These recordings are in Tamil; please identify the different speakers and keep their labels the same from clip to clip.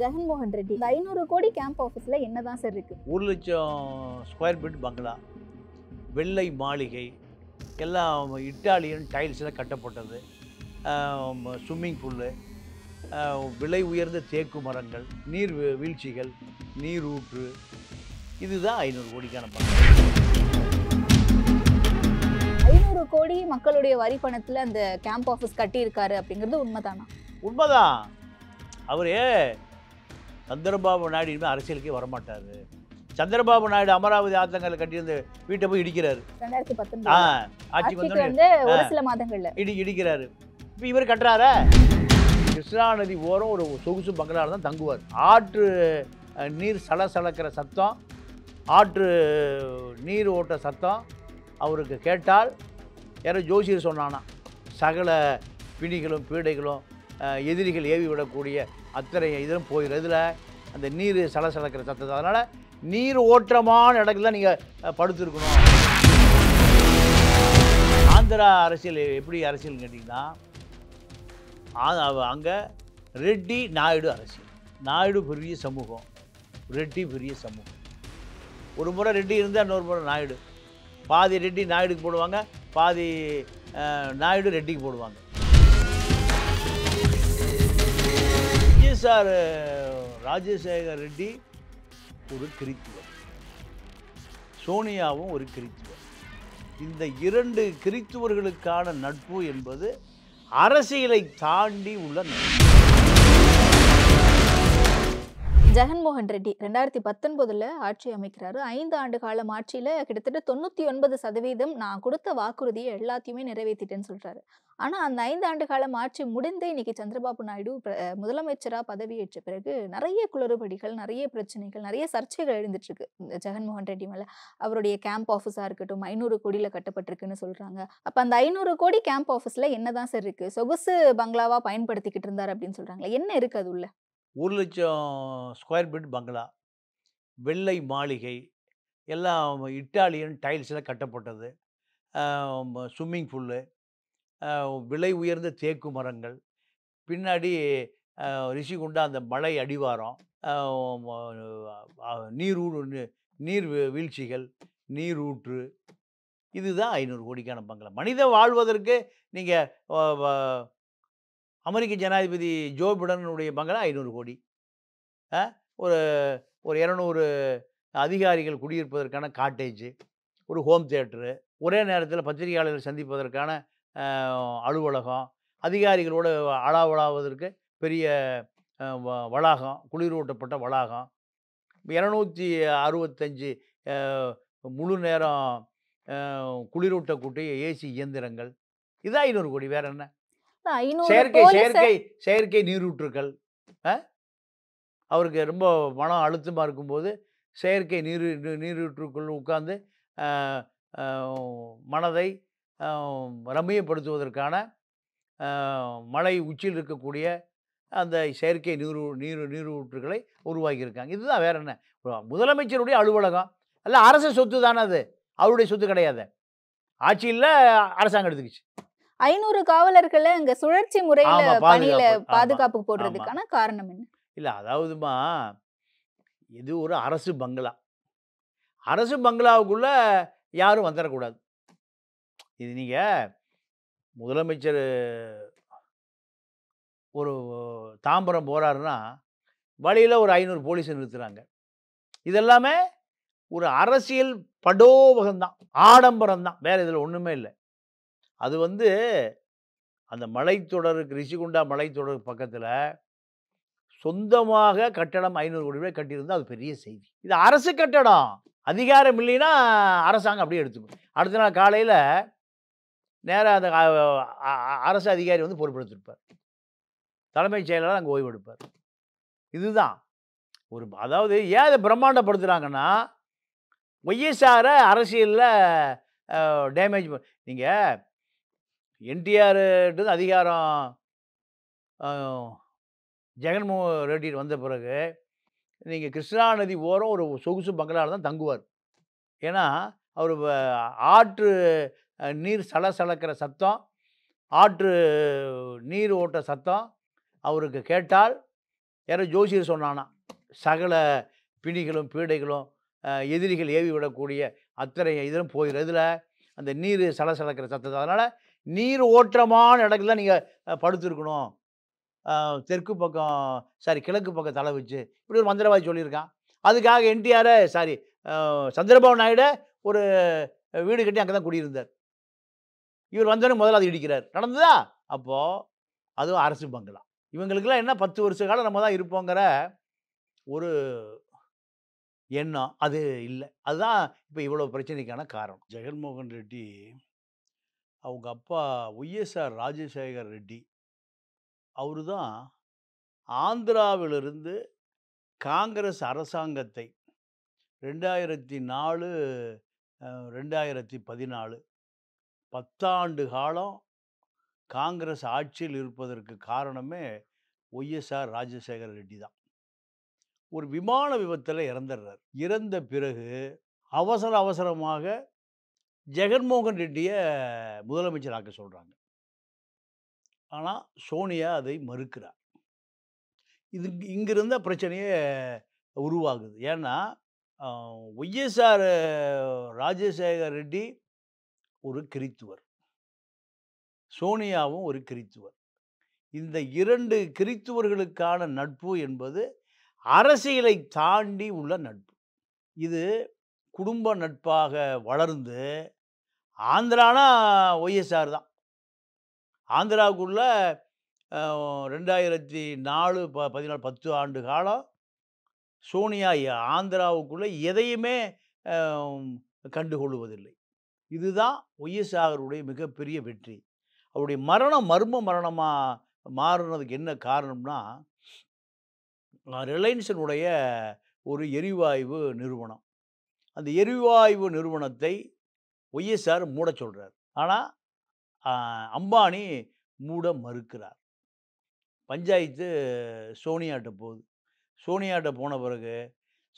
Speaker 1: ஜெகன்மோகன் ரெட்டி. இந்த ஐநூறு கோடி கேம்ப் ஆஃபீஸ்ல என்னதான் சார் இருக்கு?
Speaker 2: ஒரு லட்சம் ஸ்கொயர் ஃபீட் பங்களா வெள்ளை மாளிகை எல்லாம் இட்டாலியன் டைல்ஸில் கட்டப்பட்டது. ஸ்விம்மிங் பூலு விலை உயர்ந்த தேக்கு மரங்கள் நீர் வீழ்ச்சிகள் நீரூற்று இதுதான் ஐநூறு கோடிக்கான பங்களா
Speaker 1: ஐநூறு கோடி மக்களுடைய வரி பணத்துல அந்த கேம்ப் ஆஃபீஸ் கட்டி இருக்காரு அப்படிங்கிறது உண்மைதானா?
Speaker 2: உண்மைதான். அவரே சந்திரபாபு நாயுடு இனிமேல் அரசியலுக்கே வரமாட்டார். சந்திரபாபு நாயுடு அமராவதி ஆத்தங்கரை கட்டியிருந்த வீட்டை போய் இடிக்கிறாரு. ஆ ஆட்சிக்கு
Speaker 1: வந்து ஒரு சில மாதங்கள்ல.
Speaker 2: இடி இடிக்கிறாரு. இப்போ இவர் கட்டுறாரா? கிருஷ்ணா நதி ஓரம் ஒரு சொகுசு பங்களாவில் தான் தங்குவார். ஆற்று நீர் சலசலக்கிற சத்தம் ஆற்று நீர் ஓட்ட சத்தம் அவருக்கு கேட்டால் யாரோ ஜோசியர் சொன்னானா சகல பிணிகளும் பீடைகளும் எதிரிகள் ஏவி விடக்கூடிய அத்தனை இதுவும் போயிடும் இதில் அந்த நீர் சலசலக்கிற சத்தத்தை அதனால் நீர் ஓட்டமான இடத்துல தான் நீங்கள் படுத்துருக்கணும். ஆந்திரா அரசியல் எப்படி அரசியல் கேட்டிங்கன்னா அங்கே ரெட்டி நாயுடு அரசியல். நாயுடு பெரிய சமூகம். ரெட்டி பெரிய சமூகம். ஒரு முறை ரெட்டி இருந்தால் இன்னொரு முறை நாயுடு. பாதி ரெட்டி நாயுடுக்கு போடுவாங்க பாதி நாயுடு ரெட்டிக்கு போடுவாங்க. விஜயசார் ராஜசேகர் ரெட்டி ஒரு கிறித்துவர். சோனியாவும் ஒரு கிறித்துவர். இந்த இரண்டு கிறித்துவர்களுக்கான நட்பு என்பது அரசியலை தாண்டி உள்ள நட்பு.
Speaker 1: ஜெகன்மோகன் ரெட்டி ரெண்டாயிரத்தி பத்தொன்பதுல ஆட்சி அமைக்கிறாரு. ஐந்து ஆண்டு காலம் ஆட்சியில கிட்டத்தட்ட தொண்ணூத்தி ஒன்பது சதவீதம் நான் கொடுத்த வாக்குறுதியை எல்லாத்தையுமே நிறைவேற்றிட்டேன்னு சொல்றாரு. ஆனா அந்த ஐந்து ஆண்டு காலம் ஆட்சி முடிந்தே இன்னைக்கு சந்திரபாபு நாயுடு பிர- முதலமைச்சரா பதவியேற்ற பிறகு நிறைய குளறுபடிகள் நிறைய பிரச்சனைகள் நிறைய சர்ச்சைகள் எழுந்துட்டு இருக்கு இந்த ஜெகன்மோகன் ரெட்டி மேல. அவருடைய கேம்ப் ஆஃபீஸா இருக்கட்டும் ஐநூறு கோடியில கட்டப்பட்டிருக்குன்னு சொல்றாங்க. அப்ப அந்த ஐநூறு கோடி கேம்ப் ஆஃபீஸ்ல என்னதான் சார் இருக்கு? சொகுசு பங்களாவா பயன்படுத்திக்கிட்டு இருந்தார் அப்படின்னு சொல்றாங்களே என்ன இருக்கு அது உள்ள?
Speaker 2: ஒரு லட்சம் ஸ்கொயர் ஃபீட் பங்களா வெள்ளை மாளிகை எல்லாம் இட்டாலியன் டைல்ஸில் கட்டப்பட்டது. ஸ்விம்மிங் பூலு விலை உயர்ந்த தேக்கு மரங்கள் பின்னாடி அஹ், ரிஷிகுண்டா அந்த மலை அடிவாரம் நீர் நீர் வீழ்ச்சிகள் நீரூற்று இதுதான் ஐநூறு கோடிக்கான பங்களா. மனித வாழ்வதற்கு நீங்கள் அமெரிக்க ஜனாதிபதி ஜோ பிடனுடைய பங்களா ஐநூறு கோடி. ஒரு ஒரு இரநூறு அதிகாரிகள் குடியிருப்பதற்கான காட்டேஜ் ஒரு ஹோம் தியேட்டரு ஒரே நேரத்தில் பத்திரிகையாளர்கள் சந்திப்பதற்கான அலுவலகம் அதிகாரிகளோடு அளாவலாவதற்கு பெரிய வ- வளாகம் குளிரூட்டப்பட்ட வளாகம் இரநூத்தி அறுபத்தஞ்சு முழு நேரம் குளிரூட்டக்கூட்டிய குளிரூட்டக்கூடிய ஏசி இயந்திரங்கள் இது ஐநூறு கோடி வேறு என்ன? செயற்கை செயற்கை செயற்கை நீரூற்றுக்கள். ஆ? அவருக்கு ரொம்ப மனம் அழுத்தமாக இருக்கும்போது செயற்கை நீர் நீரூற்றுக்குள் உட்கார்ந்து மனதை ரம்மியப்படுத்துவதற்கான மலை உச்சியில் இருக்கக்கூடிய அந்த செயற்கை நீரு நீர் நீரூற்றுகளை உருவாக்கியிருக்காங்க. இதுதான் வேற என்ன? முதலமைச்சருடைய அலுவலகம். அல்ல அரசு சொத்து தானே அது. அவருடைய சொத்து கிடையாது. ஆட்சியில் அரசாங்கம் எடுத்துக்கிச்சு.
Speaker 1: ஐநூறு காவலர்களை அங்க சுழற்சி முறையில பணியில
Speaker 2: பாதுகாப்பு.
Speaker 1: போடுறதுக்கான காரணம் என்ன?
Speaker 2: இல்லை அதாவதுமா இது ஒரு அரசு பங்களா. அரசு பங்களாவுக்குள்ள யாரும் வந்துடக்கூடாது இது நீங்கள் முதலமைச்சர் ஒரு தாம்பரம் போகிறாருன்னா வழியில் ஒரு ஐநூறு போலீஸ் நிறுத்துறாங்க. இதெல்லாமே ஒரு அரசியல் படோபகம் தான் ஆடம்பரம் தான் வேறு இதில் ஒன்றுமே இல்லை. அது வந்து அந்த மலைத்தொடருக்கு ரிஷிகுண்டா மலைத்தொடர் பக்கத்தில் சொந்தமாக கட்டடம் ஐநூறு கோடி ரூபாய் கட்டியிருந்தால் அது பெரிய செய்தி. இது அரசு கட்டடம். அதிகாரம் இல்லைன்னா அரசாங்கம் அப்படியே எடுத்துக்கும். அடுத்த நாள் காலையில் நேராக அந்த அரசு அதிகாரி வந்து பொறுப்பெடுத்திருப்பார். தலைமைச் செயலாளர் அங்கே ஓய்வெடுப்பார் இதுதான். ஒரு அதாவது ஏன் அதை பிரம்மாண்டப்படுத்துகிறாங்கன்னா ஒய்எஸ்ஆரை அரசியலில் டேமேஜ் நீங்கள் என்டிஆர்ன்றது அதிகாரம் ஜெகன்மோகன் ரெட்டி வந்த பிறகு நீங்கள் கிருஷ்ணா நதி ஓரம் ஒரு சொகுசு பங்களாவில் தான் தங்குவார். ஏன்னா அவர் ஆற்று நீர் சலசலக்கிற சத்தம் ஆற்று நீர் ஓட்ட சத்தம் அவருக்கு கேட்டால்
Speaker 3: யாரோ ஜோசியர் சொன்னானா சகல பிணிகளும் பீடைகளும் எதிரிகள் ஏவி விடக்கூடிய அத்தனை இதெல்லாம் போயிடும் இதில் அந்த நீர் சலசலக்கிற சத்தத்தை அதனால் நீர் ஓட்டமான இடத்துல தான் நீங்கள் படுத்துருக்கணும். தெற்கு பக்கம் சாரி கிழக்கு பக்கம் தலை வச்சு. இப்படி ஒரு மந்திரவாதி சொல்லியிருக்கான். அதுக்காக என்டிஆரை சாரி சந்திரபாபு நாயுடு ஒரு வீடு கட்டி அங்கே தான் குடியிருந்தார். இவர் வந்தோடனே முதல்ல அது இடிக்கிறார். நடந்ததா? அப்போது அதுவும் அரசு பங்களா. இவங்களுக்கெல்லாம் என்ன பத்து வருஷ காலம் நம்ம தான் இருப்போங்கிற ஒரு எண்ணம் அது இல்லை. அதுதான் இப்போ இவ்வளோ பிரச்சனைக்கான காரணம்.
Speaker 2: ஜெகன்மோகன் ரெட்டி அவங்க அப்பா ஒய்எஸ்ஆர் ராஜசேகர் ரெட்டி. அவரு தான் ஆந்திராவிலிருந்து காங்கிரஸ் அரசாங்கத்தை ரெண்டாயிரத்தி நாலு ரெண்டாயிரத்தி பதினாலு பத்தாண்டு காலம் காங்கிரஸ் ஆட்சியில் இருப்பதற்கு காரணமே ஒய்எஸ்ஆர் ராஜசேகர் ரெட்டி தான். ஒரு விமான விபத்தில் இறந்துடுறார். இறந்த பிறகு அவசர அவசரமாக ஜெகன்மோகன் ரெட்டியை முதலமைச்சராக்க சொல்கிறாங்க ஆனால் சோனியா அதை மறுக்கிறார். இது இங்கிருந்த பிரச்சனையே உருவாகுது. ஏன்னா ஒய்எஸ்ஆர் ராஜசேகர் ரெட்டி ஒரு கிறித்துவர். சோனியாவும் ஒரு கிறித்துவர். இந்த இரண்டு கிறித்துவர்களுக்கான நட்பு என்பது அரசியலை தாண்டி உள்ள நட்பு. இது குடும்ப நட்பாக வளர்ந்து ஆந்திரானா ஒய்எஸ்ஆர் தான். ஆந்திராவுக்குள்ள ரெண்டாயிரத்தி நாலு ப பதினாலு பத்து ஆண்டு காலம் சோனியா ஆந்திராவுக்குள்ளே எதையுமே கண்டுகொள்வதில்லை. இதுதான் ஒய்எஸ்ஆருடைய மிகப்பெரிய வெற்றி. அவருடைய மரணம் மர்ம மரணமாக மாறுனதுக்கு என்ன காரணம்னா ரிலையன்ஸினுடைய ஒரு எரிவாயு நிறுவனம். அந்த எரிவாயு நிறுவனத்தை ஒய்எஸ்ஆர் மூட சொல்கிறார் ஆனால் அம்பானி மூட மறுக்கிறார். பஞ்சாயத்து சோனியாட்ட போகுது. சோனியாட்ட போன பிறகு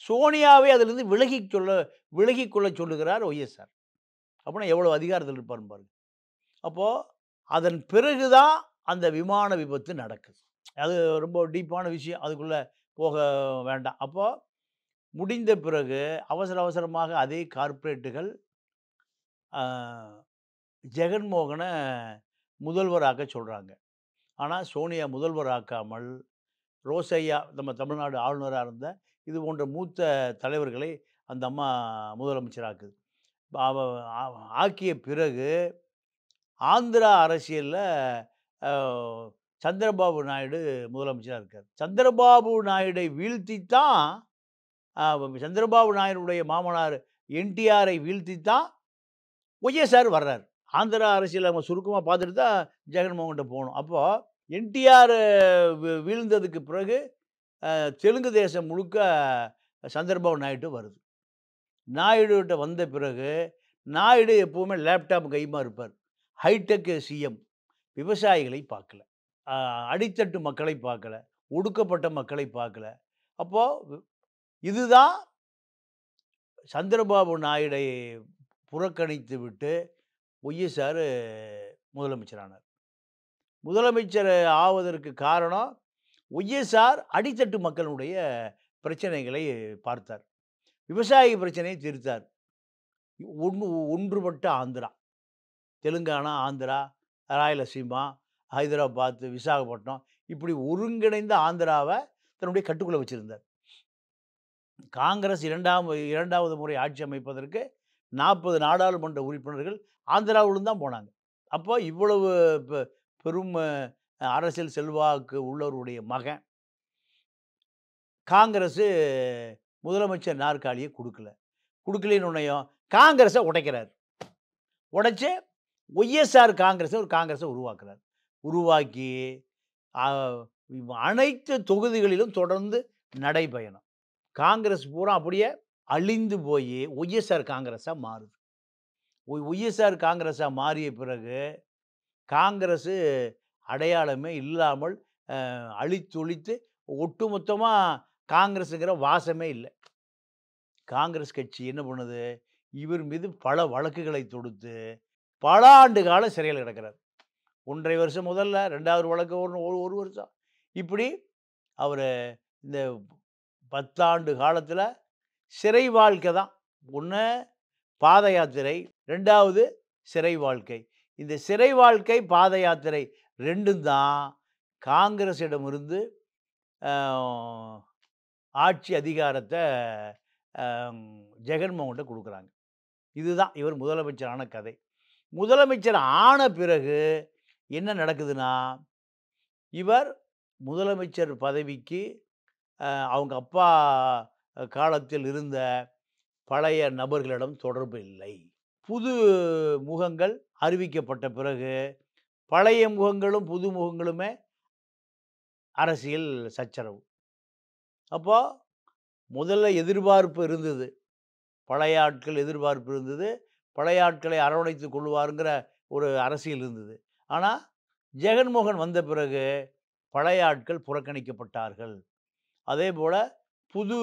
Speaker 2: சோனியாவே அதிலிருந்து விலகி சொல்ல விலகி கொள்ள சொல்லுகிறார் ஒய்எஸ்ஆர். அப்படின்னா எவ்வளோ அதிகாரத்தில் இருப்பார்னு பாருங்க. அப்போது அதன் பிறகு தான் அந்த விமான விபத்து நடக்குது. அது ரொம்ப டீப்பான விஷயம். அதுக்குள்ளே போக வேண்டாம். அப்போது முடிந்த பிறகு அவசர அவசரமாக அதே கார்ப்பரேட்டுகள் ஜெகன்மோகனை முதல்வராக்க சொல்கிறாங்க ஆனால் சோனியா முதல்வராக்காமல் ரோசையா நம்ம தமிழ்நாடு ஆளுநராக இருந்த இது போன்ற மூத்த தலைவர்களை அந்த அம்மா முதலமைச்சராக்குது. அவ ஆக்கிய பிறகு ஆந்திரா அரசியலில் சந்திரபாபு நாயுடு முதலமைச்சராக இருக்கார். சந்திரபாபு நாயுடை வீழ்த்தித்தான் தான் சந்திரபாபு நாயுடுடைய மாமனார் என்டிஆரை வீழ்த்தி தான் ஒய்எஸ்ஆர் வர்றார். ஆந்திரா அரசியல் அவங்க சுருக்கமாக பார்த்துட்டு தான் ஜெகன்மோகன்கிட்ட போகணும். அப்போது என்டிஆர் வீழ்ந்ததுக்கு பிறகு தெலுங்கு தேசம் முழுக்க சந்திரபாபு நாயுடு வருது. நாயுடுகிட்ட வந்த பிறகு நாயுடு எப்போவுமே லேப்டாப் கைமா இருப்பார். ஹைடெக் சிஎம் விவசாயிகளை பார்க்கல. அடித்தட்டு மக்களை பார்க்கல. ஒடுக்கப்பட்ட மக்களை பார்க்கல. அப்போது இதுதான் சந்திரபாபு நாயுடை புறக்கணித்து விட்டு ஒய்எஸ்ஆர் முதலமைச்சரானார். முதலமைச்சர் ஆவதற்கு காரணம் ஒய்எஸ்ஆர் அடித்தட்டு மக்களுடைய பிரச்சனைகளை பார்த்தார். விவசாய பிரச்சனையை தீர்த்தார். ஒன்று ஒன்றுபட்ட ஆந்திரா. தெலுங்கானா ஆந்திரா ராயலசீமா ஹைதராபாத் விசாகப்பட்டினம் இப்படி ஒருங்கிணைந்த ஆந்திராவை தன்னுடைய கட்டுக்குள்ளே வச்சுருந்தார். காங்கிரஸ் இரண்டாம் இரண்டாவது முறை ஆட்சி அமைப்பதற்கு நாற்பது நாடாளுமன்ற உறுப்பினர்கள் ஆந்திராவிலும் தான் போனாங்க. அப்போ இவ்வளவு பெ- பெரும் அரசியல் செல்வாக்கு உள்ளவருடைய மகன் காங்கிரஸ் முதலமைச்சர் நாற்காலியை கொடுக்கல. கொடுக்கலன்னு உன்னையும் காங்கிரஸை உடைக்கிறார். உடைச்சு ஒய்எஸ்ஆர் காங்கிரஸை ஒரு காங்கிரஸை உருவாக்குறார். உருவாக்கி அனைத்து தொகுதிகளிலும் தொடர்ந்து நடைபயணம். காங்கிரஸ் பூரா அப்படியே அழிந்து போய் ஒய்எஸ்ஆர் காங்கிரஸாக மாறுது. ஒய்எஸ்ஆர் காங்கிரஸாக மாறிய பிறகு காங்கிரஸு அடையாளமே இல்லாமல் அழித்தொழித்து ஒட்டுமொத்தமாக காங்கிரஸுங்கிற வாசமே இல்லை. காங்கிரஸ் கட்சி என்ன பண்ணுது? இவர் மீது பல வழக்குகளை தொடுத்து பல ஆண்டு காலம் சிறையில் கிடக்கிறார். ஒன்றரை வருஷம் முதல்ல ரெண்டாவது வழக்கு ஒன்று ஒரு ஒரு வருஷம். இப்படி அவர் இந்த பத்தாண்டு காலத்தில் சிறை வாழ்க்கை தான். ஒன்று பாத யாத்திரை ரெண்டாவது சிறை வாழ்க்கை. இந்த சிறை வாழ்க்கை பாத யாத்திரை ரெண்டும் தான் காங்கிரஸிடமிருந்து ஆட்சி அதிகாரத்தை ஆம், ஜெகன்மோகன்கிட்ட கொடுக்குறாங்க. இதுதான் இவர் முதலமைச்சரான கதை. முதலமைச்சர் ஆன பிறகு என்ன நடக்குதுன்னா இவர் முதலமைச்சர் பதவிக்கு அவங்க அப்பா காலத்தில் இருந்த பழைய நபர்களிடம் தொடர்பு இல்லை. புது முகங்கள் அறிவிக்கப்பட்ட பிறகு பழைய முகங்களும் புது முகங்களுமே அரசியல் சச்சரவு. அப்போ முதல்ல எதிர்பார்ப்பு இருந்தது. பழைய ஆட்கள் எதிர்பார்ப்பு இருந்தது. பழைய ஆட்களை அரவணைத்து கொள்வாருங்கிற ஒரு அரசியல் இருந்தது. ஆனால் ஜெகன்மோகன் வந்த பிறகு பழைய ஆட்கள் புறக்கணிக்கப்பட்டார்கள். அதே போல் புது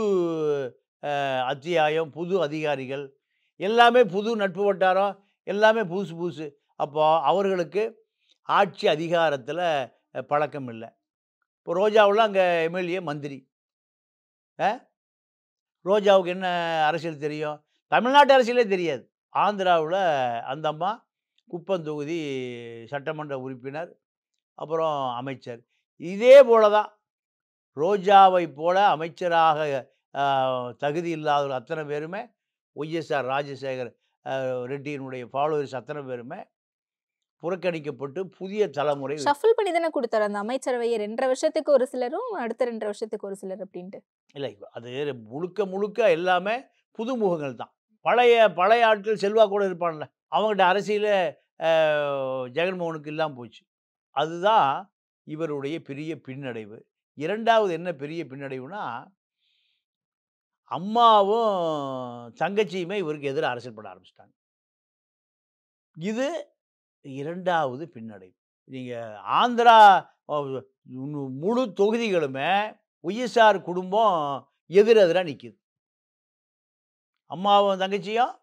Speaker 2: அத்தியாயம் புது அதிகாரிகள் எல்லாமே புது நட்பு வட்டாரம் எல்லாமே புதுசு புதுசு. அப்போ அவர்களுக்கு ஆட்சி அதிகாரத்தில் பழக்கம் இல்லை. இப்போ ரோஜாவில் அங்கே எம்எல்ஏ மந்திரி. ரோஜாவுக்கு என்ன அரசியல் தெரியும்? தமிழ்நாட்டு அரசியலே தெரியாது. ஆந்திராவில் அந்த அம்மா குப்பம் தொகுதி சட்டமன்ற உறுப்பினர் அப்புறம் அமைச்சர். இதே போல தான். ரோஜாவை போல அமைச்சராக தகுதி இல்லாத அத்தனை பேருமே ஒய்எஸ்ஆர் ராஜசேகர் ரெட்டியினுடைய ஃபாலோவர்ஸ் அத்தனை பேருமே புறக்கணிக்கப்பட்டு புதிய தலைமுறை
Speaker 1: ஷஃபிள் பண்ணி தானே கொடுத்தாரு அந்த அமைச்சரவையை ரெண்டரை வருஷத்துக்கு ஒரு சிலரும் அடுத்த ரெண்டரை வருஷத்துக்கு ஒரு சிலர் அப்படின்ட்டு.
Speaker 2: இல்லை அது முழுக்க முழுக்க எல்லாமே புது முகங்கள் தான். பழைய பழைய ஆட்கள் செல்வாக்கூட இருப்பான்ல அவங்ககிட்ட அரசியல் ஜெகன்மோகனுக்கு இல்லாமல் போச்சு. அதுதான் இவருடைய பெரிய பின்னடைவு. இரண்டாவது என்ன பெரிய பின்னடைவுனா அம்மாவும் தங்கச்சியுமே இவருக்கு எதிராக அரசியல் பண்ண ஆரம்பிச்சிட்டாங்க. இது இரண்டாவது பின்னடைவு. நீங்கள் ஆந்திரா முழு தொகுதிகளுமே ஒய்எஸ்ஆர் குடும்பம் எதிரெதிராக நிற்கிது அம்மாவும் தங்கச்சியும்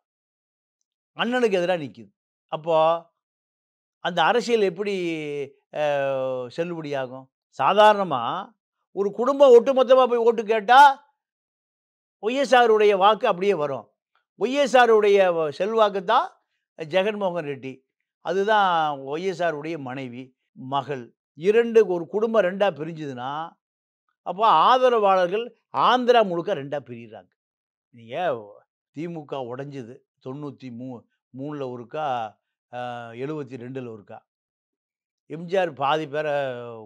Speaker 2: அண்ணனுக்கு எதிராக நிற்கிது அப்போது அந்த அரசியல் எப்படி செல்லுபடியாகும்? சாதாரணமாக ஒரு குடும்பம் ஒட்டுமொத்தமாக போய் ஓட்டு கேட்டால் ஒய்எஸ்ஆருடைய வாக்கு அப்படியே வரும். ஒய்எஸ்ஆருடைய செல்வாக்கு தான் ஜெகன்மோகன் ரெட்டி. அதுதான் ஒய்எஸ்ஆருடைய மனைவி மகள். இரண்டு ஒரு குடும்பம் ரெண்டாக பிரிஞ்சுதுன்னா அப்போ ஆதரவாளர்கள் ஆந்திரா முழுக்க ரெண்டாக பிரிகிறாங்க நீங்கள் திமுக உடஞ்சிது. தொண்ணூற்றி மூ மூணில் ஒருக்கா எழுபத்தி ரெண்டில் ஒருக்கா. எம்ஜிஆர் பாதி பேரை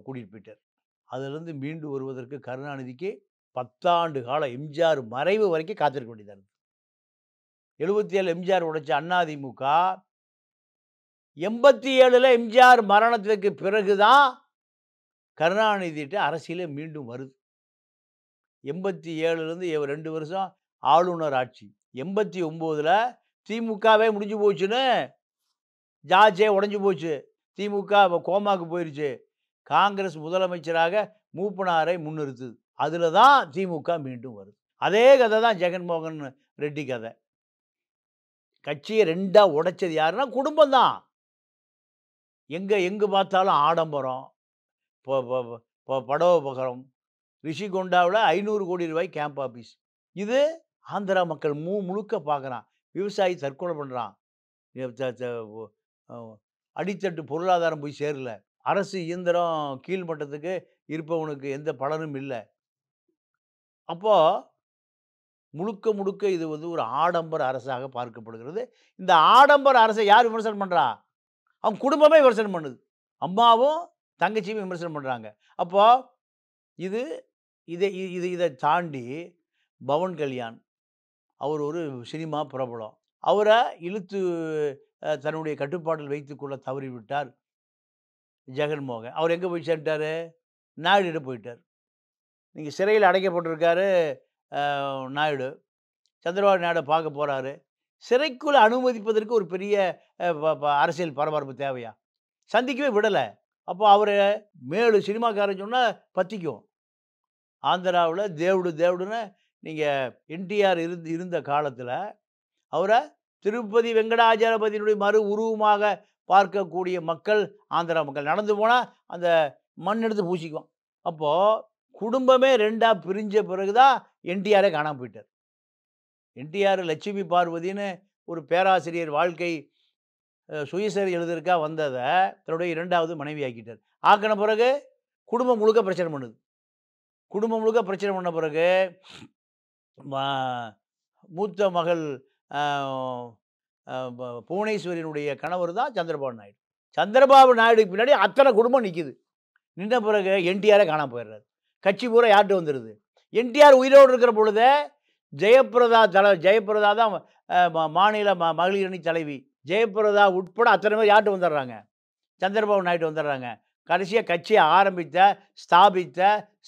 Speaker 2: கூட்டிகிட்டு போயிட்டார். அதிலிருந்து மீண்டு வருவதற்கு கருணாநிதிக்கு பத்தாண்டு காலம் எம்ஜிஆர் மறைவு வரைக்கும் காத்திருக்க வேண்டியதாக இருந்தது. எழுபத்தி ஏழு எம்ஜிஆர் உடைச்ச அதிமுக எண்பத்தி ஏழில் எம்ஜிஆர் மரணத்திற்கு பிறகுதான் கருணாநிதிட்டு அரசியலே மீண்டும் வருது. எண்பத்தி ஏழுலேருந்து ரெண்டு வருஷம் ஆளுநர் ஆட்சி. எண்பத்தி ஒம்போதில் திமுகவே முடிஞ்சு போச்சுன்னு ஜாஜே உடஞ்சி போச்சு. திமுக கோமாக்கு போயிடுச்சு காங்கிரஸ் முதலமைச்சராக மூப்பனாரை முன்னிறுத்துது. அதில் தான் திமுக மீண்டும் வருது. அதே கதை தான் ஜெகன்மோகன் ரெட்டி கதை. கட்சியை ரெண்டாக உடைச்சது யாருன்னா குடும்பம் தான். எங்கே எங்கே பார்த்தாலும் ஆடம்பரம் இப்போ இப்போ படோபகரம் ரிஷிகொண்டாவில் ஐநூறு கோடி ரூபாய் கேம்ப் ஆஃபீஸ் இது ஆந்திரா மக்கள் மூ முழுக்க பார்க்குறான் விவசாயி தற்கொலை பண்ணுறான் அடித்தட்டு பொருளாதாரம் போய் சேரல. அரசு இயந்திரம் கீழ்மட்டத்துக்கு இருப்பவனுக்கு எந்த பலனும் இல்லை. அப்போது முழுக்க முழுக்க இது வந்து ஒரு ஆடம்பர அரசாக பார்க்கப்படுகிறது. இந்த ஆடம்பர அரசை யார் விமர்சனம் பண்ணுறா அவன் குடும்பமே விமர்சனம் பண்ணுது. அம்மாவும் தங்கச்சியும் விமர்சனம் பண்ணுறாங்க அப்போது இது இதை இது இதை தாண்டி பவன் கல்யாண் அவர் ஒரு சினிமா பிரபலம். அவரை இழுத்து தன்னுடைய கட்டுப்பாட்டில் வைத்துக்கொள்ள தவறிவிட்டார். ஜெகன்மோகன். அவர் எங்கே போய் சேர்ந்துட்டார்? நாயுடு போயிட்டார். நீங்கள் சிறையில் அடைக்கப்பட்டிருக்காரு நாயுடு. சந்திரபாபு நாயுடு பார்க்க போகிறாரு சிறைக்குள் அனுமதிப்பதற்கு ஒரு பெரிய ப- ப- அரசியல் பரபரப்பு தேவையா? சந்திக்கவே விடலை. அப்போ அவர் மேலும் சினிமாக்காரன் சொன்னால் பற்றிக்கும் ஆந்திராவில் தேவுடு தேவுடுன்னு நீங்கள் என்டிஆர் இருந்து இருந்த காலத்தில் அவரை திருப்பதி வெங்கடாஜலபதியினுடைய மறு உருவமாக பார்க்கக்கூடிய மக்கள் ஆந்திரா மக்கள். நடந்து போனால் அந்த மண் எடுத்து பூசிக்குவோம் அப்போது குடும்பமே ரெண்டாக பிரிஞ்ச பிறகு தான் என்டிஆரே காணாமல் போயிட்டார். என்டிஆர் லட்சுமி பார்வதின்னு ஒரு பேராசிரியர் வாழ்க்கை சுயசரி எழுதிருக்கா வந்ததை தன்னுடைய இரண்டாவது மனைவி ஆக்கிட்டார். ஆக்கின பிறகு குடும்பம் முழுக்க பிரச்சனை பண்ணுது. குடும்பம் முழுக்க பிரச்சனை பண்ண பிறகு மூத்த மகள் புவனேஸ்வரியனுடைய கணவர் தான் சந்திரபாபு நாயுடு. சந்திரபாபு நாயுடுக்கு பின்னாடி அத்தனை குடும்பம் நிற்கிது நின்ற பிறகு என்டிஆரை காணாமல் போயிடுறாரு. கட்சி பூரா யார்கிட்ட வந்துடுது என்டிஆர் உயிரோடு இருக்கிற பொழுது ஜெயபிரதா தல ஜெயபிரதா தான் மாநில ம மகளிர் அணி தலைவி. ஜெயபிரதா உட்பட அத்தனை பேர் யார்கிட்ட வந்துடுறாங்க? சந்திரபாபு நாயுடு வந்துடுறாங்க. கடைசியாக கட்சியை ஆரம்பித்த ஸ்தாபித்த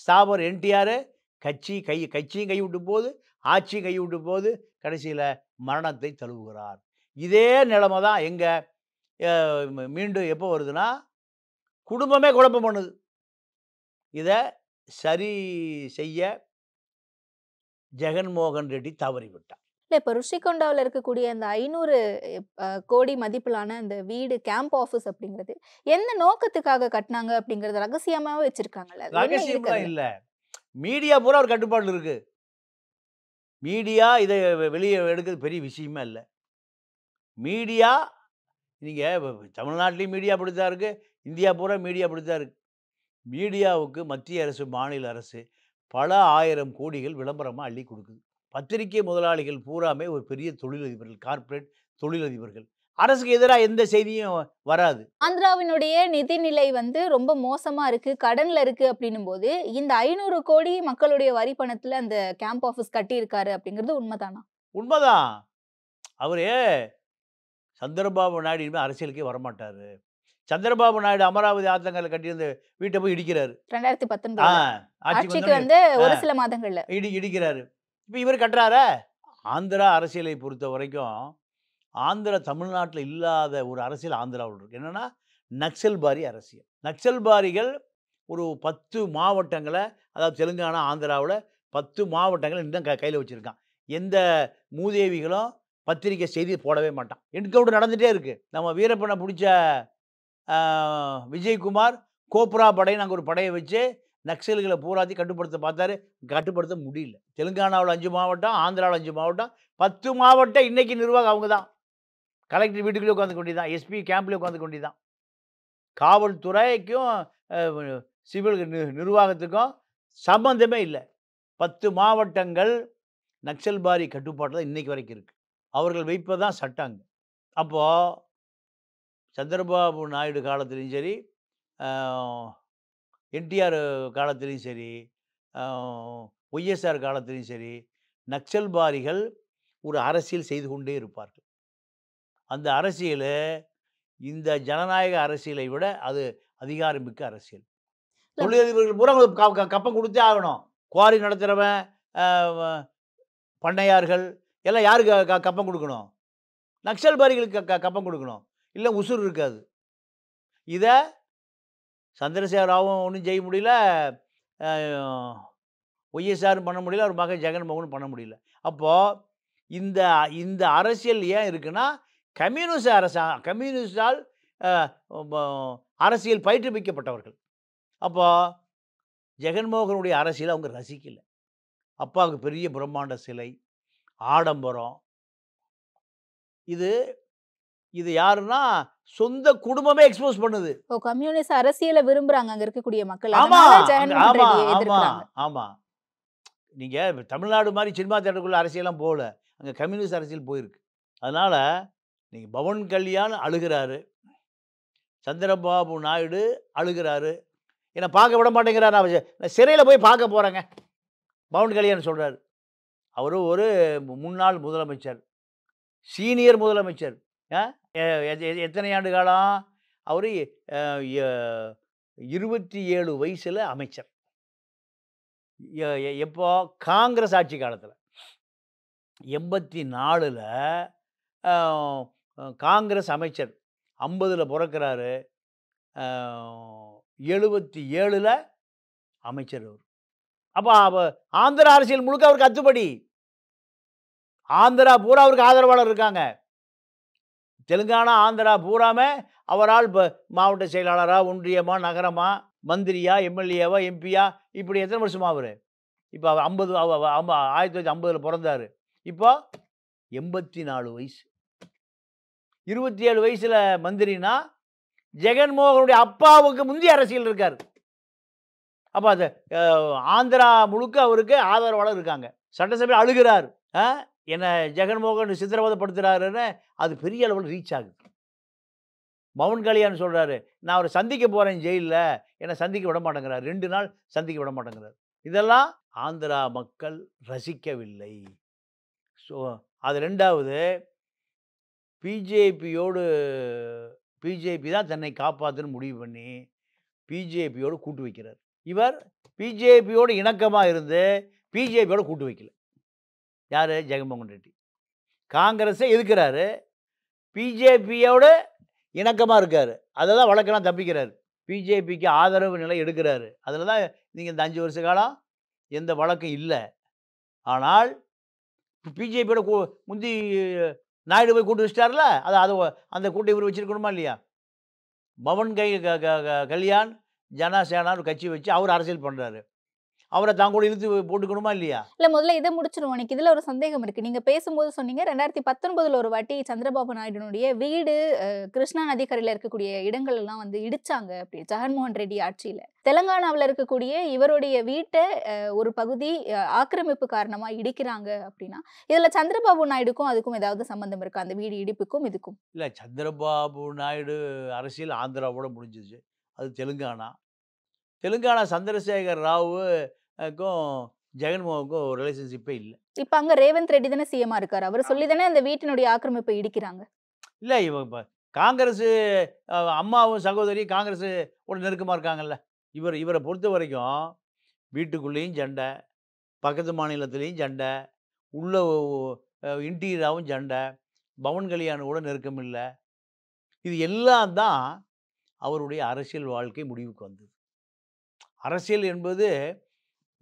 Speaker 2: ஸ்தாபர் என்டிஆர் கட்சி கை கட்சியும் கைவிட்டு போகுது ஆட்சியும் கைவிட்டு போகுது. கடைசியில் மரணத்தை தழுவுகிறார். இதே நிலைமை தான் எங்கே மீண்டும் எப்போ வருதுன்னா குடும்பமே குழப்பம் பண்ணுது. இதை சரி செய்ய ஜெகன்மோகன் ரெட்டி தவறிவிட்டார்
Speaker 1: இல்ல இப்ப ருஷிகொண்டாவுல இருக்கக்கூடிய அந்த ஐநூறு கோடி மதிப்பிலான அந்த வீடு கேம்ப் ஆபீஸ் அப்படிங்கிறது எந்த நோக்கத்துக்காக கட்டினாங்க அப்படிங்கறது ரகசியமாவே வச்சிருக்காங்கல்ல.
Speaker 2: ரகசியம்லாம்? இல்லை. மீடியா பூரா ஒரு கட்டுப்பாடு இருக்கு. மீடியா இதை வெளியே எடுக்கிறது பெரிய விஷயமே இல்லை. மீடியா நீங்கள் தமிழ்நாட்டிலையும் மீடியா அப்படித்தான் இருக்கு. இந்தியா பூரா மீடியா அப்படித்தான் இருக்கு. மீடியாவுக்கு மத்திய அரசு மாநில அரசு பல ஆயிரம் கோடிகள் விளம்பரமாக அள்ளி கொடுக்குது. பத்திரிகை முதலாளிகள் பூராமே ஒரு பெரிய தொழிலதிபர்கள் கார்ப்பரேட் தொழிலதிபர்கள். அரசுக்கு எதிராக எந்த செய்தியும் வராது.
Speaker 1: ஆந்திராவினுடைய நிதிநிலை வந்து ரொம்ப மோசமா இருக்கு கடன்ல இருக்கு அப்படின்னும் போது இந்த ஐநூறு கோடி மக்களுடைய வரி பணத்துல அந்த கேம்ப் ஆபீஸ் கட்டி இருக்காரு அப்படிங்கிறது உண்மைதானா?
Speaker 2: உண்மைதான். அவரு சந்திரபாபு நாயுடு இனிமேல் அரசியலுக்கே வரமாட்டார். சந்திரபாபு நாயுடு அமராவதி ஆத்தங்கரை கட்டியிருந்த வீட்டை போய் இடிக்கிறாரு.
Speaker 1: ரெண்டாயிரத்தி பத்தொன்பது வந்து ஒரு. சில மாதங்கள்ல.
Speaker 2: இடி இடிக்கிறாரு. இப்போ இவர் கட்டுறாரா? ஆந்திரா அரசியலை பொறுத்த வரைக்கும் ஆந்திரா தமிழ்நாட்டில் இல்லாத ஒரு அரசியல் ஆந்திராவில் இருக்கு. என்னன்னா நக்சல்பாரி அரசியல். நக்சல்பாரிகள் ஒரு பத்து மாவட்டங்களை அதாவது தெலுங்கானா ஆந்திராவில் பத்து மாவட்டங்களை இன்னும் க கையில் வச்சுருக்கான். எந்த மூதேவிகளும் பத்திரிக்கை செய்தி போடவே மாட்டான். என்கவுண்டர் நடந்துகிட்டே இருக்குது நம்ம வீரப்பனை பிடிச்ச விஜயகுமார் கோப்ரா படையை நாங்கள் ஒரு படையை வச்சு நக்சல்களை பூராத்தி கட்டுப்படுத்த பார்த்தாரு. கட்டுப்படுத்த முடியல. தெலுங்கானாவில் அஞ்சு மாவட்டம் ஆந்திராவில் அஞ்சு மாவட்டம் பத்து மாவட்டம் இன்றைக்கி நிர்வாகம் அவங்க தான். கலெக்டர் வீட்டுக்குள்ளே உட்காந்து கொண்டி தான் எஸ்பி கேம்ப்லேயே உட்காந்து கொண்டி தான் காவல்துறைக்கும் சிவில் நி- நிர்வாகத்துக்கும் சம்பந்தமே இல்லை. பத்து மாவட்டங்கள் நக்சல்பாரி கட்டுப்பாட்டில் தான் இன்னைக்கு வரைக்கும் இருக்குது அவர்கள் வைப்பதான் சட்டங்க. அப்போது சந்திரபாபு நாயுடு காலத்துலேயும் சரி என்டிஆர் காலத்துலேயும் சரி ஒய்எஸ்ஆர் காலத்துலேயும் சரி நக்சல்பாரிகள் ஒரு அரசியல் செய்து கொண்டே இருப்பார்கள். அந்த அரசியல் இந்த ஜனநாயக அரசியலை விட அது அதிகாரமிக்க அரசியல். தொழிலதிபர்கள் பூரா உங்களுக்கு கப்பம் கொடுத்தே ஆகணும். குவாரி நடத்துகிறவன் பண்ணையார்கள் எல்லாம் யாருக்கு க- கப்பம் கொடுக்கணும்? நக்சல்பாரிகளுக்கு க- க- கப்பம் கொடுக்கணும். இல்லை உசுறு இருக்காது. இதை சந்திரசேகர் ராவும் ஒன்றும் செய்ய முடியல. ஒய்எஸ்ஆரும் பண்ண முடியல. அவர் மகன் ஜெகன்மோகனும் பண்ண முடியல. அப்போது இந்த இந்த அரசியல் ஏன் இருக்குன்னா கம்யூனிஸ்ட் அரசா கம்யூனிஸ்டால் அரசியல் பயிற்றுவிக்கப்பட்டவர்கள். அப்போது ஜெகன்மோகனுடைய அரசியல் அவங்க ரசிக்கலை. அப்பாவுக்கு பெரிய பிரம்மாண்ட சிலை. ஆடம்பரம். இது இது யாருன்னா சொந்த குடும்பமே எக்ஸ்போஸ் பண்ணுது.
Speaker 1: இப்போ கம்யூனிஸ்ட் அரசியலை விரும்புறாங்க அங்க இருக்கக்கூடிய மக்கள்.
Speaker 2: ஆமா! ஆமா! ஆமா! ஆமா! நீங்க தமிழ்நாடு மாதிரி சினிமா தேட்டருக்குள்ள அரசியலாம் போகல. அங்க கம்யூனிஸ்ட் அரசியல் போயிருக்கு. அதனால நீங்க பவன் கல்யாண் அழுகிறாரு. சந்திரபாபு நாயுடு அழுகிறாரு. என்னை பார்க்க விட மாட்டேங்கிறார். நான் சிறையில் போய் பார்க்க போகிறேங்க பவன் கல்யாண் சொல்கிறார் அவர் ஒரு மு- முன்னாள் முதலமைச்சர். சீனியர் முதலமைச்சர். ஆ? எ- எத்தனை ஆண்டு காலம்? அவர் இருபத்தி ஏழு வயசில் அமைச்சர். எப்போ? காங்கிரஸ் ஆட்சி காலத்தில். எண்பத்தி நாலில் காங்கிரஸ் அமைச்சர் ஐம்பதில் பிறக்கிறாரு. எழுபத்தி ஏழில் அமைச்சர் அவர். அப்போ ஆந்திர ஆந்திரா அரசியல் முழுக்க அவருக்கு அத்துப்படி. ஆந்திரா பூரா அவருக்கு ஆதரவாளர் இருக்காங்க. தெலுங்கானா ஆந்திரா பூராமே அவரால் இப்போ மாவட்ட செயலாளராக ஒன்றியமா நகரமாக மந்திரியா எம்எல்ஏவா எம்பியா இப்படி எத்தனை வருஷமா அவர்? இப்போ அவர் ஐம்பது ஆயிரத்தி தொள்ளாயிரத்தி ஐம்பதில் பிறந்தார். இப்போ எண்பத்தி நாலு வயசு. இருபத்தி ஏழு வயசில் மந்திரினா ஜெகன்மோகனுடைய அப்பாவுக்கு முந்தைய அரசியல் இருக்கார். அப்போ அது ஆந்திரா முழுக்க அவருக்கு ஆதரவாளர் இருக்காங்க. சட்டசபையில் அழுகிறார். ஆ? என்னை ஜெகன்மோகன் சித்திரவதப்படுத்துகிறாருன்னு அது பெரிய அளவில் ரீச் ஆகுது. மவுன் கல்யாண் சொல்கிறாரு நான் அவரை சந்திக்க போகிறேன் ஜெயிலில். என்னை சந்திக்க விட மாட்டேங்கிறார். ரெண்டு நாள் சந்திக்க விட மாட்டேங்கிறார். இதெல்லாம் ஆந்திரா மக்கள் ரசிக்கவில்லை. ஸோ அது ரெண்டாவது பிஜேபியோடு பிஜேபி தான் தன்னை காப்பாற்றுன்னு முடிவு பண்ணி பிஜேபியோடு கூட்டு வைக்கிறார். இவர் பிஜேபியோடு இணக்கமாக இருந்து பிஜேபியோட கூட்டு வைக்கல. யார்? ஜெகன்மோகன் ரெட்டி. காங்கிரஸை எதுக்குறாரு? பிஜேபியோட இணக்கமாக இருக்கார். அதெல்லாம் வழக்கெல்லாம் தப்பிக்கிறார். பிஜேபிக்கு ஆதரவு நிலை எடுக்கிறாரு. அதில் தான் நீங்கள் இந்த அஞ்சு வருஷ காலம் எந்த வழக்கும் இல்லை. ஆனால் பிஜேபியோட கூ முந்தி நாயுடு போய் கூட்டு வச்சிட்டார்ல? அது அதை அந்த கூட்டை இவர் வச்சிருக்கணுமா இல்லையா? பவன் கை க- க- க- கல்யாண் ஜனசேனான்னு ஒரு கட்சி வச்சு அவர் அரசியல் பண்ணுறாரு அவரை தான் கூட இழுத்து போட்டுக்கணுமா இல்லையா?
Speaker 1: இல்ல முதல்ல இதை முடிச்சிருவோம். எனக்கு இதுல ஒரு சந்தேகம் இருக்கு. நீங்க பேசும்போது சொன்னீங்க ரெண்டாயிரத்தி பத்தொன்பதுல ஒரு வாட்டி சந்திரபாபு நாயுடுனுடைய வீடு கிருஷ்ணா நதிக்கரையில இருக்கக்கூடிய இடங்கள் எல்லாம் வந்து இடிச்சாங்க அப்படி ஜெகன்மோகன் ரெட்டி ஆட்சியில. தெலுங்கானாவுல இருக்கக்கூடிய இவருடைய வீட்டை ஒரு பகுதி ஆக்கிரமிப்பு காரணமா இடிக்கிறாங்க அப்படின்னா இதுல சந்திரபாபு நாயுடுக்கும் அதுக்கும் ஏதாவது சம்பந்தம் இருக்கா? அந்த வீடு இடிப்புக்கும் இதுக்கும்.
Speaker 2: இல்லை சந்திரபாபு நாயுடு அரசியல் ஆந்திராவோட முடிஞ்சிச்சு அது தெலுங்கானா. தெலுங்கானா சந்திரசேகர் ராவுக்கும் ஜெகன்மோகனுக்கும் ரிலேஷன்ஷிப்பே இல்லை.
Speaker 1: இப்ப அங்க ரேவந்த் ரெட்டி தானே சிஎம்மா இருக்காரு. அவர் சொல்லி தானே அந்த வீட்டினுடைய ஆக்கிரமிப்பை இடிக்கிறாங்க.
Speaker 2: இல்லை இவன் இப்போ காங்கிரஸ் அம்மாவும் சகோதரி காங்கிரஸ் ஒரு நெருக்கமாக இருக்காங்கல்ல. இவர் இவரை பொறுத்த வரைக்கும் வீட்டுக்குள்ளேயும் சண்டை பக்கத்து மாநிலத்துலேயும் சண்டை உள்ள இன்டீரியாவும் சண்டை பவன் கல்யாணம் கூட நெருக்கம் இல்லை இது எல்லாம் தான் அவருடைய அரசியல் வாழ்க்கை முடிவுக்கு வந்தது. அரசியல் என்பது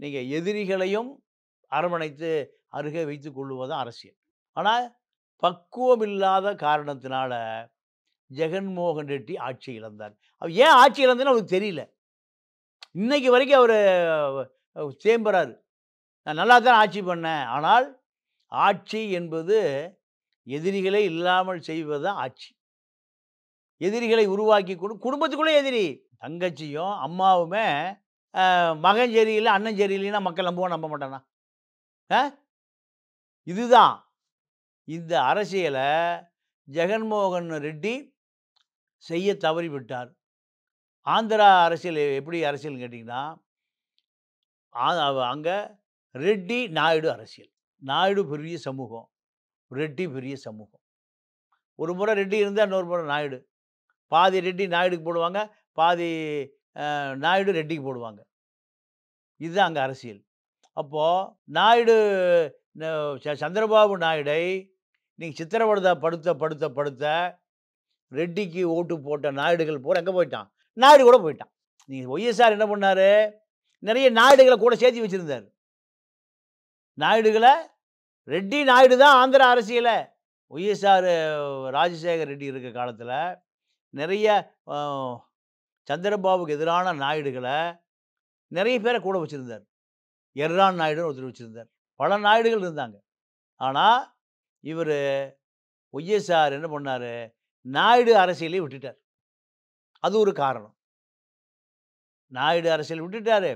Speaker 2: நீங்கள் எதிரிகளையும் அரவணைத்து அருகே வைத்து கொள்ளுவதும் அரசியல். ஆனால் பக்குவம் இல்லாத காரணத்தினால ஜெகன்மோகன் ரெட்டி ஆட்சி இழந்தார். அவர் ஏன் ஆட்சி இழந்தேன்னு அவருக்கு தெரியல. இன்னைக்கு வரைக்கும் அவர் தேம்புறாரு நான் நல்லா தான் ஆட்சி பண்ணேன். ஆனால் ஆட்சி என்பது எதிரிகளே இல்லாமல் செய்வது தான் ஆட்சி. எதிரிகளை உருவாக்கி கொண்டு குடும்பத்துக்குள்ளே எதிரி. தங்கச்சியும் அம்மாவுமே மகன் சரியில்லை அண்ணன் சரியில்லைன்னா மக்கள் நம்புவோம் நம்ப மாட்டானா ஆ? இதுதான். இந்த அரசியலை ஜெகன்மோகன் ரெட்டி செய்ய தவறிவிட்டார் ஆந்திரா அரசியல் எப்படி அரசியல் கேட்டிங்கன்னா அங்கே ரெட்டி நாயுடு அரசியல். நாயுடு பெரிய சமூகம். ரெட்டி பெரிய சமூகம். ஒரு முறை ரெட்டி இருந்தால் இன்னொரு முறை நாயுடு. பாதி ரெட்டி நாயுடுக்கு போடுவாங்க பாதி நாயுடு ரெட்டிக்கு போடுவாங்க. இதுதான் அங்கே அரசியல். அப்போது நாயுடு ச- சந்திரபாபு நாயுடை நீங்கள் சித்திரவதை படுத்த படுத்த படுத்த ரெட்டிக்கு ஓட்டு போட்ட நாயுடுகள் போகிற எங்கே போயிட்டான்? நாயுடு கூட போயிட்டான். நீங்கள் ஒய்எஸ்ஆர் என்ன பண்ணார்? நிறைய நாயுடுகளை கூட சேர்த்து வச்சுருந்தார். நாயுடுகளை ரெட்டி நாயுடு தான் ஆந்திர அரசியலை. ஒய்எஸ்ஆர் ராஜசேகர் ரெட்டி இருக்க காலத்தில் நிறைய சந்திரபாபுக்கு எதிரான நாயுடுகளை நிறைய பேரை கூட வச்சுருந்தார். எர்ரான் நாயுடுன்னு ஒருத்தர் வச்சுருந்தார். பல நாயுடுகள் இருந்தாங்க. ஆனால் இவர் ஒய்எஸ்ஆர் என்ன பண்ணார்? நாயுடு அரசியலை விட்டுட்டார். அது ஒரு காரணம். நாயுடு அரசியல் விட்டுட்டாரு.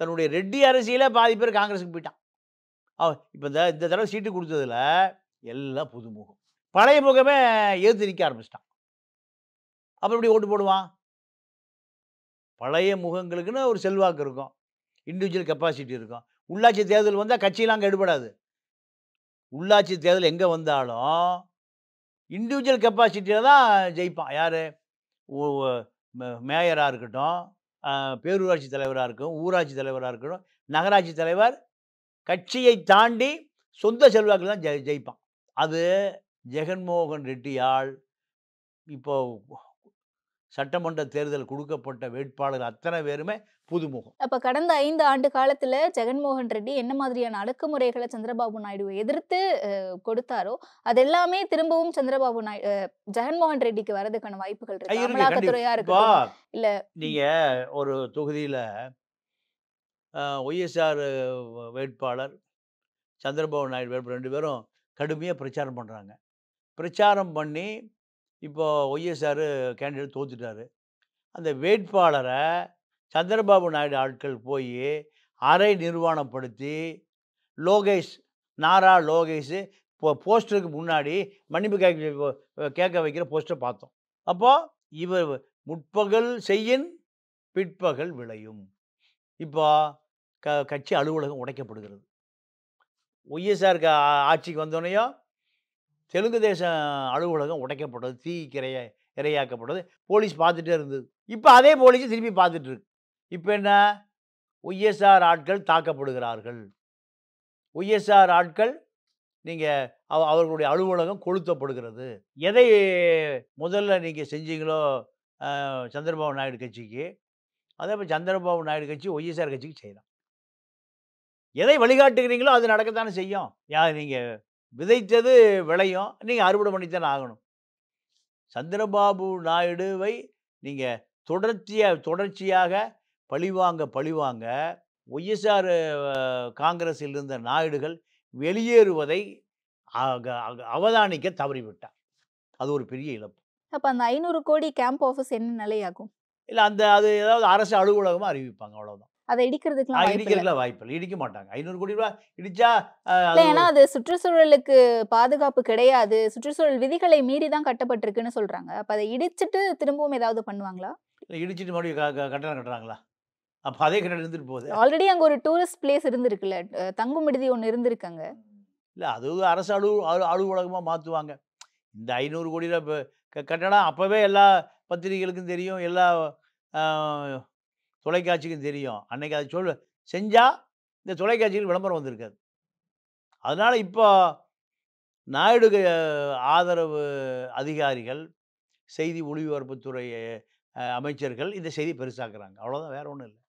Speaker 2: தன்னுடைய ரெட்டி அரசியலே பாதி பேர் காங்கிரஸுக்கு போயிட்டான். அவன் இப்போ இந்த இந்த தடவை சீட்டு கொடுத்ததுல எல்லாம் புதுமுகம். பழைய முகமே ஏற்று நிற்க ஆரம்பிச்சிட்டான். அப்புறம் எப்படி ஓட்டு போடுவான்? பழைய முகங்களுக்குன்னு ஒரு செல்வாக்கு இருக்கும். இண்டிவிஜுவல் கெப்பாசிட்டி இருக்கும். உள்ளாட்சி தேர்தல் வந்தால் கட்சியெலாம் அங்கே எடுபடாது. உள்ளாட்சி தேர்தல் எங்கே வந்தாலும் இண்டிவிஜுவல் கெப்பாசிட்டியில் தான் ஜெயிப்பான். யார்? மேயராக இருக்கட்டும் பேரூராட்சி தலைவராக இருக்கும் ஊராட்சி தலைவராக இருக்கட்டும் நகராட்சி தலைவர் கட்சியை தாண்டி சொந்த செல்வாக்கில் தான் ஜெயிப்பான். அது ஜெகன்மோகன் ரெட்டியால் இப்போது சட்டமன்ற தேர்தல் கொடுக்கப்பட்ட வேட்பாளர் அத்தனை பேருமே புதுமுகம்.
Speaker 1: அப்ப கடந்த ஐந்து ஆண்டு காலத்துல ஜெகன்மோகன் ரெட்டி என்ன மாதிரியான அடக்குமுறைகளை சந்திரபாபு நாயுடுவை எதிர்த்து கொடுத்தாரோ அது எல்லாமே திரும்பவும் சந்திரபாபு நாயுடு ஜெகன்மோகன் ரெட்டிக்கு வரதுக்கான வாய்ப்புகள் இருக்கு. அமலாக்கத்துறையா இல்ல
Speaker 2: நீங்க ஒரு தொகுதியில் ஒய்எஸ்ஆர் வேட்பாளர் சந்திரபாபு நாயுடு வேட்பாளர் ரெண்டு பேரும் கடுமையாக பிரச்சாரம் பண்ணுறாங்க பிரச்சாரம் பண்ணி இப்போ ஒய்எஸ்ஆர் கேண்டிடேட் தோத்துட்டாரு. அந்த வேட்பாளரை சந்திரபாபு நாயுடு ஆட்கள் போய் அறை நிர்வாணப்படுத்தி லோகேஷ் நாரா லோகேஷ் இப்போ போஸ்டருக்கு முன்னாடி மன்னிப்பு கேட்க கேட்க வைக்கிற போஸ்டர் பார்த்தோம். அப்போது இவர் முற்பகல் செய்யின் பிற்பகல் விளையும். இப்போ க கட்சி அலுவலகம் உடைக்கப்படுகிறது. ஒய்எஸ்ஆர் ஆட்சிக்கு வந்தோடனையும் தெலுங்கு தேசம் அலுவலகம் உடைக்கப்பட்டது தீ கிரைய இரையாக்கப்பட்டது. போலீஸ் பார்த்துட்டே இருந்தது. இப்போ அதே போலீஸ் திருப்பி பார்த்துட்டு இருக்கு. இப்போ என்ன? ஒய்எஸ்ஆர் ஆட்கள் தாக்கப்படுகிறார்கள். ஒய்எஸ்ஆர் ஆட்கள் நீங்கள் அவ அவர்களுடைய அலுவலகம் கொளுத்தப்படுகிறது. எதை முதல்ல நீங்கள் செஞ்சீங்களோ சந்திரபாபு நாயுடு கட்சிக்கு அதே மாதிரி சந்திரபாபு நாயுடு கட்சி ஒய்எஸ்ஆர் கட்சிக்கு செய்யலாம். எதை வழிகாட்டுகிறீங்களோ அது நடக்கத்தானே செய்யும். யார் நீங்கள் விதைத்தது விளையும். நீங்கள் அறுவடை பண்ணித்தானே ஆகணும். சந்திரபாபு நாயுடுவை நீங்கள் தொடர்ச்சியாக தொடர்ச்சியாக பழிவாங்க பழிவாங்க ஒய்எஸ்ஆர் காங்கிரஸில் இருந்த நாயுடுகள் வெளியேறுவதை அவதானிக்க தவறிவிட்டார். அது ஒரு பெரிய இழப்பு.
Speaker 1: அப்ப அந்த ஐநூறு கோடி கேம்ப் ஆபீஸ் என்ன நிலையாகும்?
Speaker 2: இல்லை அந்த அது ஏதாவது அரசு அலுவலகமாக அறிவிப்பாங்க அவ்வளோதான்
Speaker 1: அதை இடிக்கிறதுக்குலாம் வாய்ப்பு இல்ல.
Speaker 2: வாய்ப்பு இல்லை இடிக்க மாட்டாங்க. ஐநூறு கோடி ரூபாய் இடிச்சா
Speaker 1: இல்ல ஏன்னா அது சுற்றுச்சூழலுக்கு பாதுகாப்பு கிடையாது. சுற்றுச்சூழல் விதிகளை மீறி தான் கட்டப்பட்டிருக்குன்னு சொல்றாங்க. அப்ப அதை இடிச்சிட்டு திரும்பவும் ஏதாவது பண்ணுவாங்களா?
Speaker 2: இடிச்சிட்டு மறுபடியும் கட்டணம் கட்டுறாங்களா? அப்போ அதே கட்டணம் இருந்துட்டு போகுது.
Speaker 1: ஆல்ரெடி அங்க ஒரு டூரிஸ்ட் பிளேஸ் இருந்திருக்குல்ல. தங்கும் விடுதி ஒண்ணு இருந்திருக்காங்க
Speaker 2: இல்லை அது அரசு அலு அலு அலுவலகமாக மாற்றுவாங்க இந்த ஐநூறு கோடி ரூபா இப்போ க கட்டணம் அப்போவே எல்லா பத்திரிகைகளுக்கும் தெரியும். எல்லா தொலைக்காட்சிக்கும் தெரியும். அன்னைக்கு அதை சொல் செஞ்சால் இந்த தொலைக்காட்சியில் விளம்பரம் வந்திருக்காது. அதனால் இப்போ நாயுடு ஆதரவு அதிகாரிகள் செய்தி ஒளிபரப்புத்துறை அமைச்சர்கள் இந்த செய்தி பெருசாக்குறாங்க. அவ்வளோதான் வேற ஒன்றும் இல்லை.